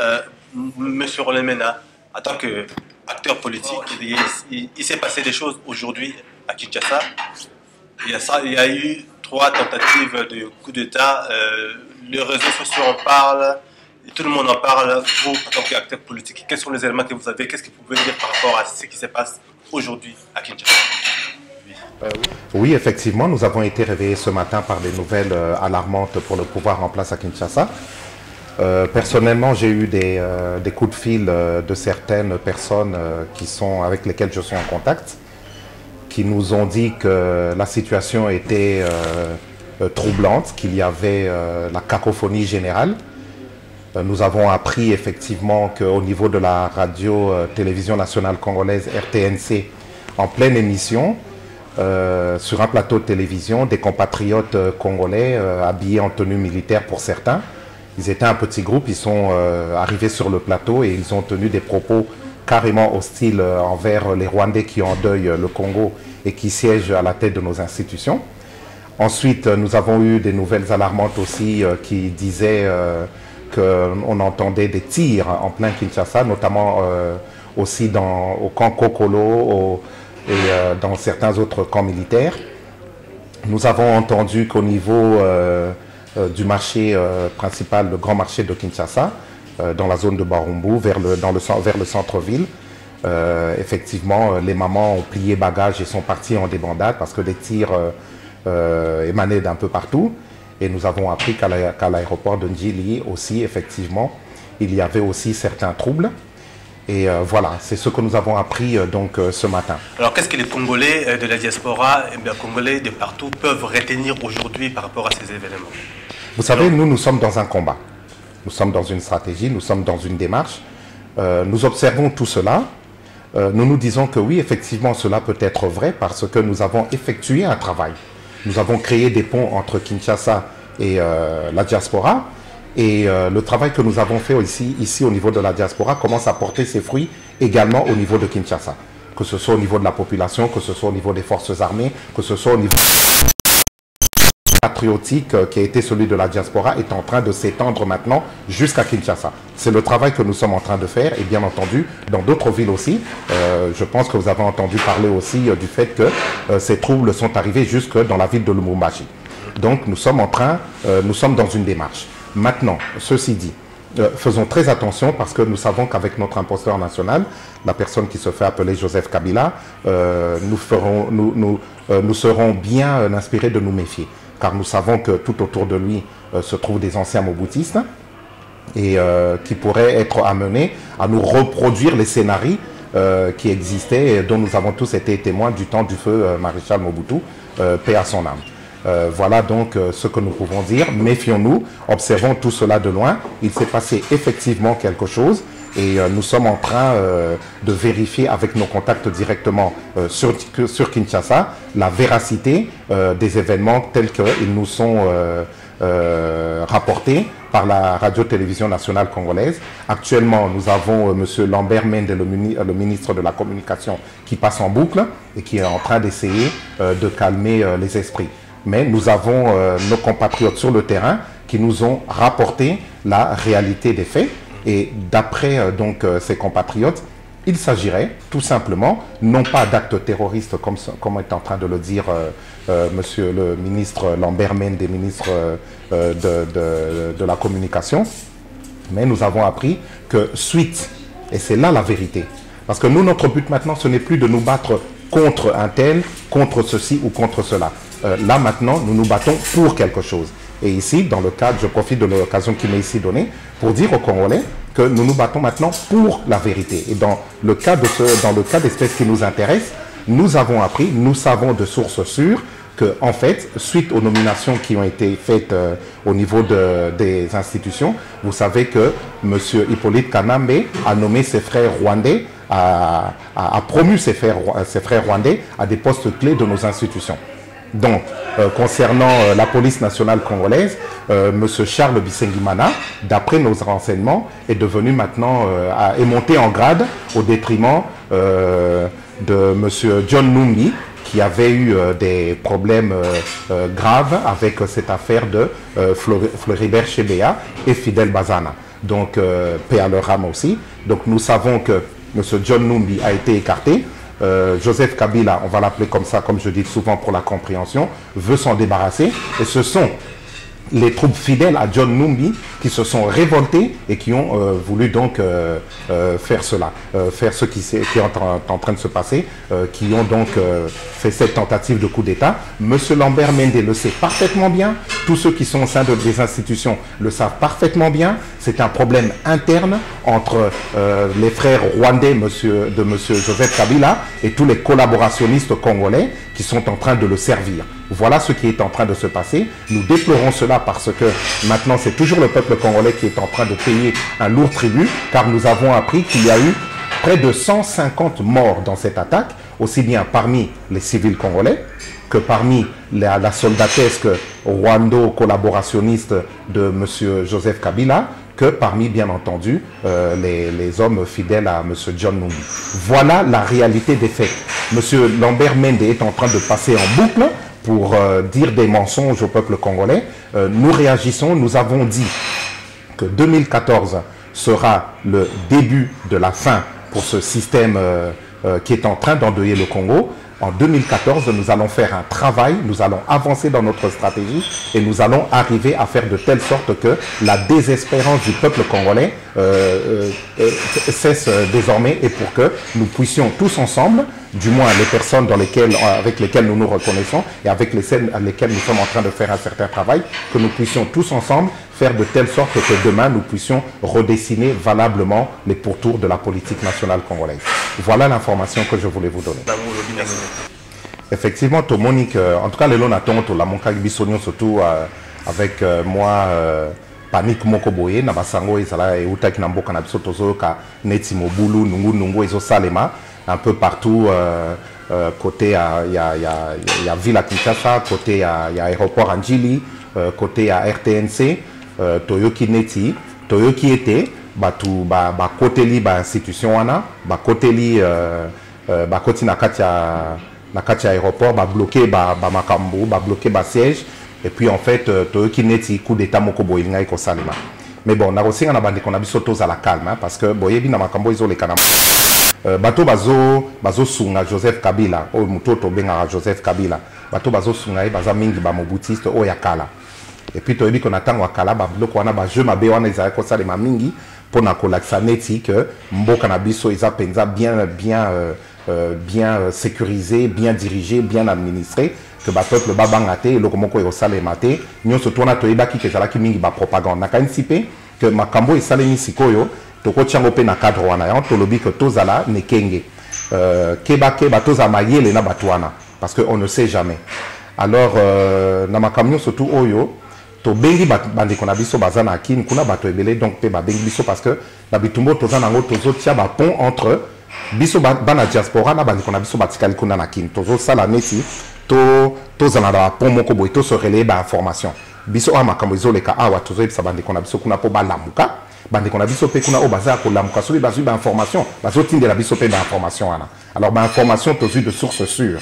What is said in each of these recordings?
Euh, Monsieur Roland Mena, en tant qu'acteur politique, il, s'est passé des choses aujourd'hui à Kinshasa. Il y, a ça, il y a eu trois tentatives de coup d'État. Euh, les réseaux sociaux en parlent, tout le monde en parle. Vous, en tant qu'acteur politique, quels sont les éléments que vous avez? Qu'est-ce que vous pouvez dire par rapport à ce qui se passe aujourd'hui à Kinshasa? Oui, effectivement, nous avons été réveillés ce matin par des nouvelles euh, alarmantes pour le pouvoir en place à Kinshasa. Euh, personnellement, j'ai eu des, coups de fil de certaines personnes qui sont, avec lesquelles je suis en contact, qui nous ont dit que la situation était troublante, qu'il y avait la cacophonie générale. Nous avons appris effectivement qu'au niveau de la radio-télévision nationale congolaise RTNC, en pleine émission, euh, sur un plateau de télévision des compatriotes euh, congolais euh, habillés en tenue militaire pour certains. Ils étaient un petit groupe, ils sont arrivés sur le plateau et ils ont tenu des propos carrément hostiles envers les Rwandais qui endeuillent le Congo et qui siègent à la tête de nos institutions. Ensuite, nous avons eu des nouvelles alarmantes aussi qui disaient qu'on entendait des tirs en plein Kinshasa, notamment aussi dans, au camp Kokolo, et euh, dans certains autres camps militaires. Nous avons entendu qu'au niveau euh, euh, du marché principal, le grand marché de Kinshasa, dans la zone de Barumbu, vers le, centre-ville, effectivement, les mamans ont plié bagages et sont parties en débandade parce que des tirs émanaient d'un peu partout. Et nous avons appris qu'à l'aéroport de Njili aussi, effectivement, il y avait aussi certains troubles. Et euh, voilà, c'est ce que nous avons appris euh, donc euh, ce matin. Alors qu'est-ce que les Congolais de la diaspora et eh bien, Congolais de partout peuvent retenir aujourd'hui par rapport à ces événements? Vous savez, nous, nous sommes dans un combat. Nous sommes dans une stratégie, nous sommes dans une démarche. nous observons tout cela. nous nous disons que oui, effectivement, cela peut être vrai parce que nous avons effectué un travail. Nous avons créé des ponts entre Kinshasa et la diaspora. Et euh, le travail que nous avons fait ici, ici au niveau de la diaspora commence à porter ses fruits également au niveau de Kinshasa. Que ce soit au niveau de la population, que ce soit au niveau des forces armées, que ce soit au niveau patriotique euh, qui a été celui de la diaspora est en train de s'étendre maintenant jusqu'à Kinshasa. C'est le travail que nous sommes en train de faire et bien entendu dans d'autres villes aussi. Euh, je pense que vous avez entendu parler aussi du fait que ces troubles sont arrivés jusque dans la ville de Lumumbashi. Donc nous sommes en train, nous sommes dans une démarche. Maintenant, ceci dit, euh, faisons très attention parce que nous savons qu'avec notre imposteur national, la personne qui se fait appeler Joseph Kabila, euh, euh, nous, serons bien inspirés de nous méfier. Car nous savons que tout autour de lui se trouvent des anciens moboutistes et qui pourraient être amenés à nous reproduire les scénarios qui existaient et dont nous avons tous été témoins du temps du feu maréchal Mobutu, paix à son âme. Euh, voilà donc euh, ce que nous pouvons dire. Méfions-nous, observons tout cela de loin. Il s'est passé effectivement quelque chose et euh, nous sommes en train de vérifier avec nos contacts directement sur, sur, Kinshasa la véracité des événements tels qu'ils nous sont rapportés par la radio-télévision nationale congolaise. Actuellement, nous avons M. Lambert Mende, le, ministre de la Communication, qui passe en boucle et qui est en train d'essayer de calmer les esprits mais nous avons euh, nos compatriotes sur le terrain qui nous ont rapporté la réalité des faits. Et d'après euh, donc euh, ces compatriotes, il s'agirait tout simplement, non pas d'actes terroristes comme, comme est en train de le dire monsieur le ministre Lambert Mende, des ministres de, de, de, la communication, mais nous avons appris que suite, et c'est là la vérité, parce que nous, notre but maintenant, ce n'est plus de nous battre contre un tel, contre ceci ou contre cela. Euh, là maintenant, nous nous battons pour quelque chose. Et ici, dans le cadre, je profite de l'occasion qui m'est ici donnée pour dire aux Congolais que nous nous battons maintenant pour la vérité. Et dans le cas de dans le cas d'espèces qui nous intéressent, nous avons appris, nous savons de sources sûres que, en fait, suite aux nominations qui ont été faites euh, au niveau de, des institutions, vous savez que M. Hippolyte Kanambe a nommé ses frères rwandais, a, a, promu ses frères, ses frères rwandais à des postes clés de nos institutions. Donc, euh, concernant euh, la police nationale congolaise, euh, M. Charles Bissengimana, d'après nos renseignements, est devenu maintenant, est monté en grade au détriment de M. John Numbi, qui avait eu des problèmes graves avec cette affaire de Floribert Chebea et Fidel Bazana. Donc, paix à leur âme aussi. Donc, nous savons que M. John Numbi a été écarté. Joseph Kabila, on va l'appeler comme ça, comme je dis souvent pour la compréhension, veut s'en débarrasser. Et ce sont les troupes fidèles à John Numbi qui se sont révoltés et qui ont euh, voulu donc euh, euh, faire cela, faire ce qui, est en, train de se passer, qui ont donc fait cette tentative de coup d'État. Monsieur Lambert Mende le sait parfaitement bien, tous ceux qui sont au sein de, des institutions le savent parfaitement bien, c'est un problème interne entre les frères rwandais de monsieur Joseph Kabila et tous les collaborationnistes congolais qui sont en train de le servir. Voilà ce qui est en train de se passer. Nous déplorons cela parce que maintenant c'est toujours le peuple congolais qui est en train de payer un lourd tribut car nous avons appris qu'il y a eu près de 150 morts dans cette attaque, aussi bien parmi les civils congolais que parmi la, soldatesque rwando-collaborationniste de M. Joseph Kabila, que parmi, bien entendu, euh, les, hommes fidèles à M. John Numbi. Voilà la réalité des faits. M. Lambert Mende est en train de passer en boucle pour euh, dire des mensonges au peuple congolais. Euh, nous réagissons, nous avons dit que 2014 sera le début de la fin pour ce système qui est en train d'endeuiller le Congo. En 2014, nous allons faire un travail, nous allons avancer dans notre stratégie et nous allons arriver à faire de telle sorte que la désespérance du peuple congolais cesse désormais et pour que nous puissions tous ensemble du moins les personnes lesquelles, avec lesquelles nous nous reconnaissons et avec lesquelles nous sommes en train de faire un certain travail, que nous puissions tous ensemble faire de telle sorte que demain nous puissions redessiner valablement les pourtours de la politique nationale congolaise. Voilà l'information que je voulais vous donner. Effectivement, Monique, en tout cas, les lonatons, la monka bisognon surtout euh, avec euh, moi. Euh, panique moko boye na basango ezala eutaki na mboka na biso tozoyoka neti mobulu nungu nungu ezosalema un peu partout euh, euh, côté il y a, y, a, y a Villa Kinshasa, côté il y a, y a aéroport Anjili, euh, côté à RTNC, euh, Toyoki Neti, Toyoki était batu ba ba côté li ba institution wana, ba côté li euh, euh, ba côté na kati ya na kati ya aéroport ba bloqué ba ba makambo, ba bloqué ba siège. Et puis en fait euh, Toyoki Neti coup d'état moko boyelinga iko salima. Mais bon, na kosinga na bandeko na biso tozala calme hein, parce que boyebi na makambo ezoleka na Uh, bato bazo bazosunga joseph kabila. Oyo motu tobengaka joseph kabila. Bato bazosunga ye baza mingi bamobutiste oyo ya kala. Epuis toyebi ko na ntango ya kala babiloko wana bajeu mabe wana ezalaki kosalema mingi mpona kolakisa neti ke mboka na biso eza mpenza bien bien euh, euh, bien euh, sécurisé bien dirigé bien administré ke bapeuple babanga te eloko moko ekosalema te. Nyonso to wana toyebaki ke ezalaki mingi bapropagande nakanisi mpe ke makambo esalemi sikoyo tokotia yango mpe na cadre wana yango tolobi ke tozala nekenge. Euh, keba keba tozala mayele na bato wana parce que on ne sait jamais. Alors euh, na makambo nyonso tu oyo tobengi bandeko na biso baza na kini kuna bato ebele donc mpe babengi biso parce que na bitumbu toza nango tozotia bapont entre biso bana diaspora na bandeko na biso batikali kuna na kini tozosala neti tozala na bapont moko boye tosoreleye bainformation. Biso oyo makambo ezoleka awa tozoyebisa bandeko na biso kuna mpo balamuka bandeko na biso mpe kuna oyo baza ya kolamuka soki bazwi bainformation bazotindela biso mpe bainformation wana. Alors bainformation tozwi de source sûre.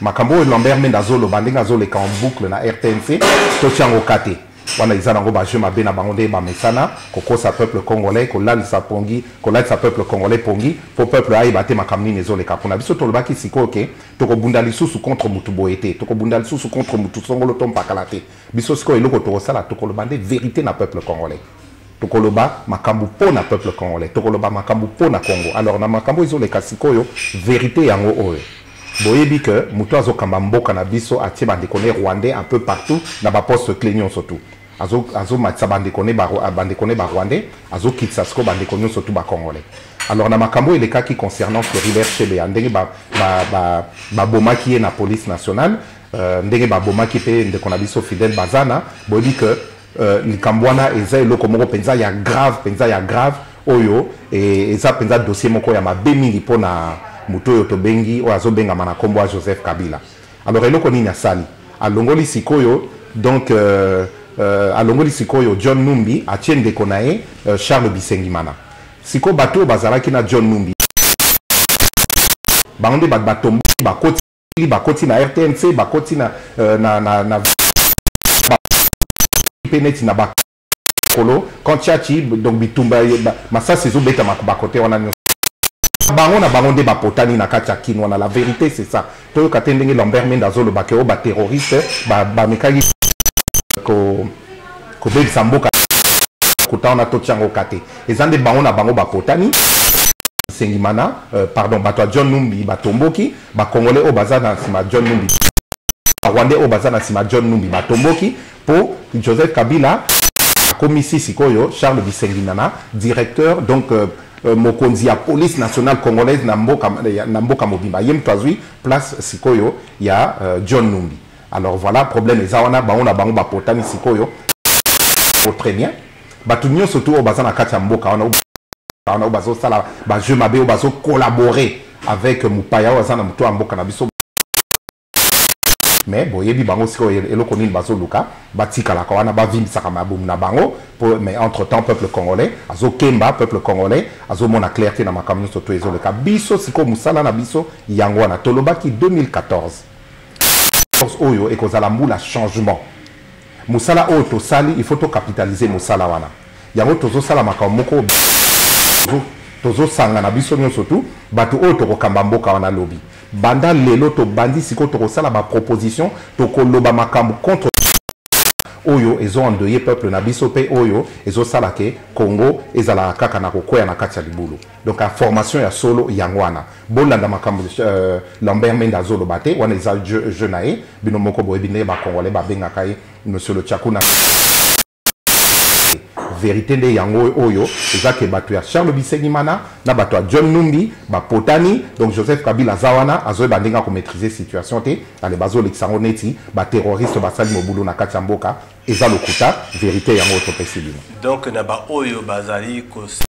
Makambo oyo lambert mende azoloba ndenge en boucle na rtnc totia yango ka te wana eza nango bajeu mabe na bango nde bamesana kokosa peuple congolais kolalisa pongi kolalisa peuple congolais pongi mpo peuple ayeba te makambo nini ezoleka kuna. Biso tolobaki sikoyo ke tokobunda lisusu contre mutu boye te tokobunda contre mutu songolo to mpakala te. Biso sikoyo eloko tokosala tokoloba nde vérité na peuple congolais tokoloba makambo mpo na peuple congolais. Tokoloba makambo mpo na congo. Alors na makambo ezoleka sikoyo vérité yango oyo. Boyebi ke moto azokamba mboka na biso atie bandeko ne rwandais un peu partout na baposte clé nyonso tu. Azomatisa bandeko ne barwandais azokitisa sikoyo bandeko nyonso tu bacongolais alors na makambo elekaki concernant floribert chebea ndenge babomaki ye na police nationale euh, ndenge babomaki mpe ndeko na biso fidèle bazana boyebi ke likambo wana eza eloko moko mpenza ya grave mpenza ya grave oyo e, eza mpenza dossier moko ya mabe mingi mpona moto oyo tobengi oyo azobengama na nkombo ya joseph kabila. Alors eloko nini asali? Alongoli sikoyo donc euh, euh, alongoli sikoyo john numbi atie ndeko na ye euh, charles bisengimana. Sikoyo bato oyo bazalaki na john numbi. Bango nde batomboki bakoti bakoti na rtnc bakoti na, euh, na, na, na mpe neti na bakolo. Quand tiachi donc bitumba ba- masasi ezobetama bakote wana nyonso. Bango na bango nde bapotani na kati ya kini wana. La vérité c'est ça. Toyoka te ndenge lambert mende azolobaka oyo baterroriste ba- bamekaki ko- kobebisa mboka. Kota wana totia yango ka te. Eza nde bango na bango bapotani. Sengimana euh, pardon bato ya john numbi batomboki bakongolais oyo baza na nsima john numbi barwandais oyo baza na john numbi batomboki mpo joseph kabila akomisi sikoyo charles bisengimana directeur donc euh, euh, mokonzi ya police nationale congolaise na mboka, na mboka mobimba. Ye moto place sikoyo ya euh, john numbi. Alors voilà problème eza wana bango na bango bapotani sikoyo. Très bien. Bato nyonso tu oyo baza na kati ya mboka wana wana oyo bazosala bajeu mabe oyo bazocollabore avec mopaya oyo aza na moto ya mboka na biso mais boyebi bango sikoyo eloko nini bazoluka batikalaka wana bavimbisaka mabumu na bango. Po, mais entre temps peuple congolais azokemba peuple congolais azomona clarté na makambo nyonso to ezoleka biso sikoyo mosala na biso yango wana tolobaki 2014 oyo ekozala mbula changement. Mosala oyo tosali il faut tocapitalize mosala wana. Yango tozosala makambo moko. Tozo- tozosanga na biso nyonso tu. Bato oyo tokokamba mboka wana lobi banda lelo tobandi sikoyo tokosala baproposition tokoloba makambo contre oyo ezoendeuye peuple na biso mpe oyo ezosala ke congo ezalaka kaka na kokwea na kati ya libulu. Donc information ya solo yango wana. Bolanda makambo uh, lambert mende azoloba te wana eza jeu na ye. Bino moko boyebi ndenge bacongolais babengaka ye monsieur le chakuna vérité nde yango oyo eza ke bato ya charles bisengimana na bato ya john numbi bapotani. Donc joseph kabila aza wana azoyeba ndenge akomaîtrise situation te. Ale bazolekisa yango neti baterroriste basali mobulu na kati ya mboka. Eza lokuta vérité yango topesi bino. Donc na baoyo bazali kos-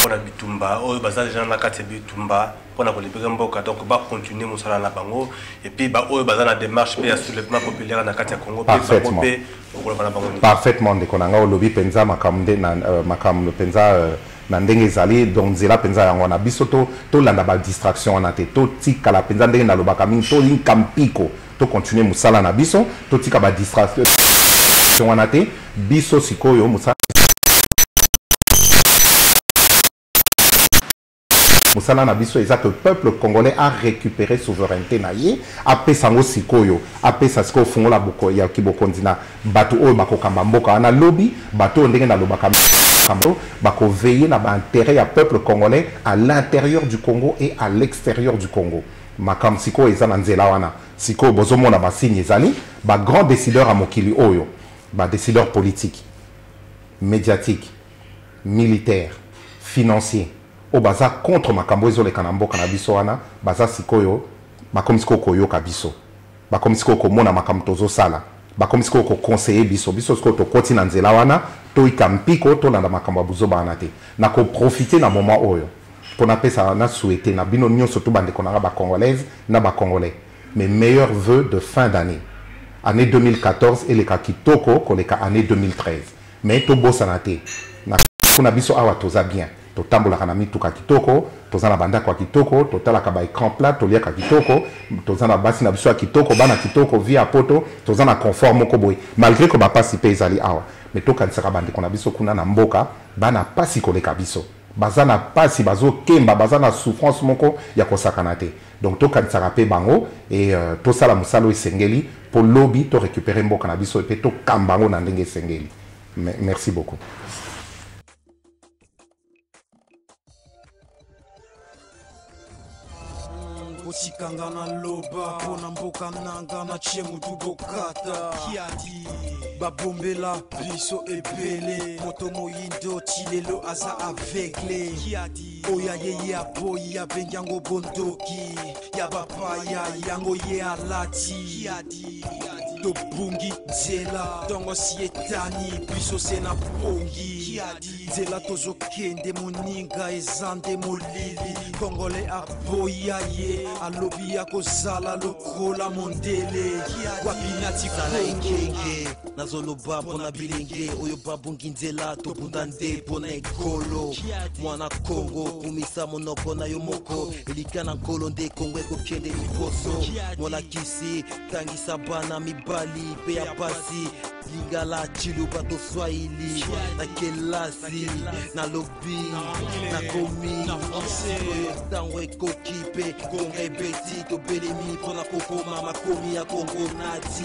mpona bitumba oyo baza deja na kati ya bitumba mpona kolibeka mboka. Donc bacontinue mosala na bango. Epuis baoyo baza na démarche mpe ya soulèvement populaire na kati ya congo bango mpe okoloba na bango parfaitement ndeko na ngai olobi mpenza makambo nde euh, makambo mpenza euh, na ndenge ezali. Donc nzela mpenza yango wana biso to- tolanda badistraction wana te. Totikala mpenza ndenge nalobaka mingi tolinka mpiko. Tocontinue mosala na biso totika badistraction wana te. Biso sikoyo mosala mosala na biso eza ke peuple congolais a récupéré souveraineté na ye apesa yango sikoyo apesa sikoyo fungola ya kibokonzi na bato oyo bakokamba mboka. Wana lobi bato oyo ndenge nalobaka bakoveille na baintérêt ya peuple congolais à l'intérieur du congo et à l'extérieur du congo. Makambo sikoyo eza na nzela wana. Sikoyo bozomona basigne ezali bagrand décideur ya mokili oyo. Badécideur politique médiatique militaire financier oyo baza contre makambo ezoleka na mboka na biso wana baza sikoyo bakomi sikoyo koyoka biso. Bakomi sikoyo komona makambo tozosala. Bakomi sikoyo kokonseye biso. Biso sikoyo tokoti na nzela wana toyika mpiko tolanda makambo ya buzoba wana te. Na koprofite na moment oyo. Mpo napesa na souhaite na bino nyonso to bandeko na nga bacongolaise na bacongolais mes meilleurs vœux de fin d'année. Année 2014 eleka kitoko koleka année 2013 mais tobosana te. Na mpona biso awa toza bien totambolaka na mituka kitoko toza na bandako ya kitoko totalaka baécran plat toliaka kitoko toza na basi na biso ya kitoko bana kitoko vi ya poto toza na confort moko boye. Malgré ko bapasi mpe ezali awa me tokanisaka bandeko na biso kuna na mboka bana pasi koleka biso. Baza na pasi bazokemba baza na souffrance moko ya kosakana te. Donc tokanisaka mpe bango e uh, tosala mosala oyo esengeli mpo lobi torécupere mboka na biso mpe tokamba yango na ndenge esengeli. Me- merci beaucoup kotikanga na loba mpona mboka nanga na tie motu bokata kiadi babombela biso ebele moto moyindo ti lelo aza aveugle. Kiadi oyo ayeye aboyi abengi yango bondoki. Ya bapaya yango ye alati. Kiadi tobungi nzela ntongo si etani biso se na pongi nzela tozokende moninga eza nde molili. Kongole aboya ye alobi ya kozala lokola mondele. Wapi nati zala ekenge nazoloba mpona bilenge. Oyo babungi nzela tobunda nde mpona ekolo. Mwana kongo kumisa monoko na yo moko. Elika na nkolo nde kongo ekokende liboso. Molakisi tangisa bana mibali mpe ya pasi lingala chiluba to swahili. na kelasi nalobi nakomi oyo ntango ekoki mpe kongo ebeti tobelemi mpona kokoma makomi ya kongo nati